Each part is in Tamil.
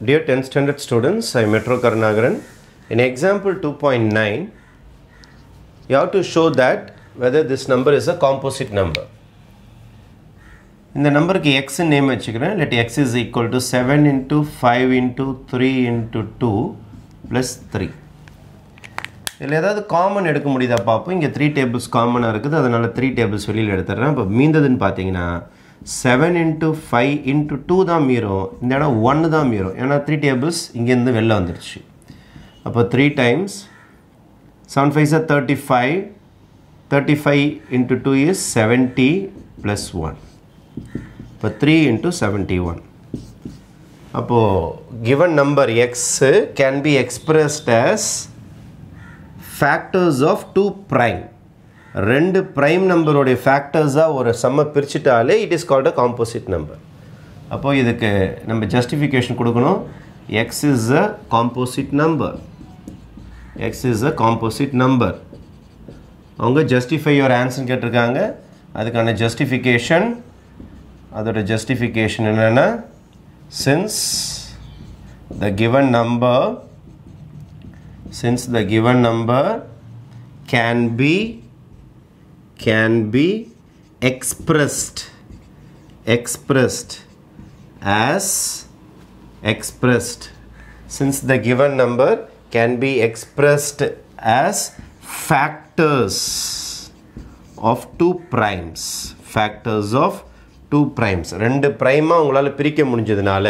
Dear 10th standard students, I am Metro Karnagaran. In example 2.9, you have to show that whether this number is a composite number. இந்த நம்பருக்கு x நேம் வச்சுக்கிறேன். Let x is equal to 7 into 5 into 3 into 2 plus 3 இதில் ஏதாவது காமன் எடுக்க முடியுதா பார்ப்போம் இங்கே த்ரீ டேபிள்ஸ் காமனாக இருக்குது. அதனால் த்ரீ டேபிள்ஸ் வெளியில் எடுத்துடுறேன். இப்போ மீந்ததுன்னு பார்த்தீங்கன்னா seven into five into two தான் மீறும் இந்த இடம் ஒன்று தான் மீறும் ஏன்னா த்ரீ டேபிள்ஸ் இங்கேருந்து வெளில வந்துடுச்சு அப்போ three times seven five sir thirty five thirty five into two is seventy plus one இப்போ த்ரீ இன்ட்டு செவன்ட்டி ஒன் அப்போது given number x can be expressed as factors of two prime ரெண்டு ப்ரைம் நம்பருடைய ஃபேக்டர்ஸாக ஒரு செம்ம பிரிச்சுட்டாலே it is called a composite number அப்போது இதுக்கு நம்ம ஜஸ்டிஃபிகேஷன் கொடுக்கணும். X is a composite number x is a composite number அவங்க ஜஸ்டிஃபை யுவர் ஆன்சர் கேட்டிருக்காங்க. அதுக்கான ஜஸ்டிஃபிகேஷன் அதோட ஜஸ்டிஃபிகேஷன் என்னென்னா since the given number since the given number can be can be expressed expressed as expressed since the given number can be expressed as factors of two primes factors of two primes ரெண்டு ப்ரைமாக உங்களால் பிரிக்க முடிஞ்சதுனால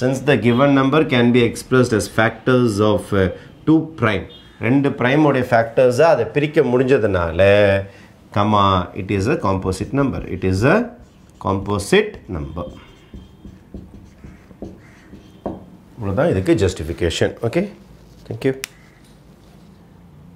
since the given number can be expressed as factors of uh, two prime ரெண்டு ப்ரைமோடைய ஃபேக்டர்ஸாக அதை பிரிக்க முடிஞ்சதுனால comma it is a composite number it is a composite number இவ்வளோதான் இதுக்கு ஜஸ்டிஃபிகேஷன் ஓகே தேங்க்யூ